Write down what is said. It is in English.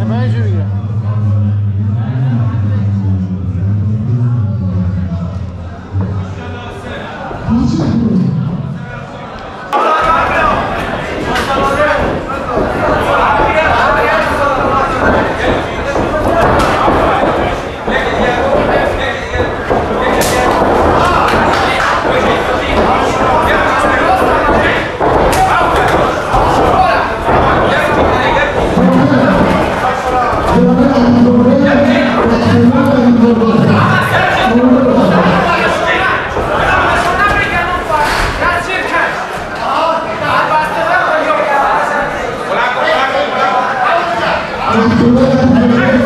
Imagine Arthur,